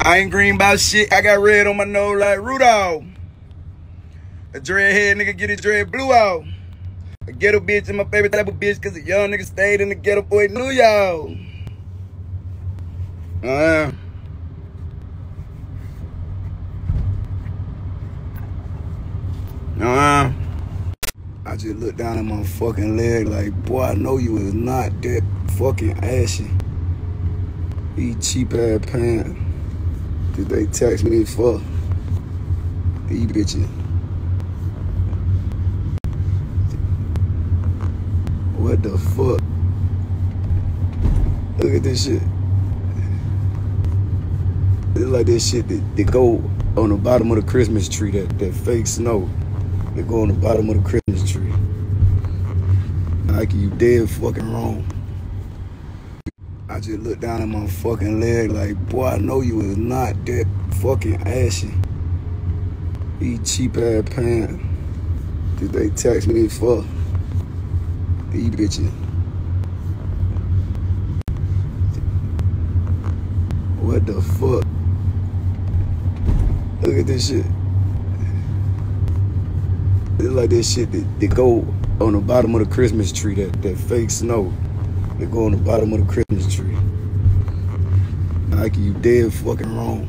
I ain't green about shit. I got red on my nose like Rudolph. A dreadhead nigga get his dread blue out. A ghetto bitch is my favorite type of bitch cause a young nigga stayed in the ghetto boy knew y'all. Uh, uh, I just looked down at my fucking leg like, boy, I know you is not that fucking ashy. These cheap ass pants that they text me for. These bitches. What the fuck? Look at this shit. It's like this shit that, that go on the bottom of the Christmas tree, that, that fake snow. That go on the bottom of the Christmas tree. Like you dead fucking wrong. I just looked down at my fucking leg like, boy, I know you is not that fucking ashy. These cheap ass pants that they text me for. Bitches. What the fuck? Look at this shit. It's like this shit that, that go on the bottom of the Christmas tree, that, that fake snow. That go on the bottom of the Christmas tree. Like you dead fucking wrong.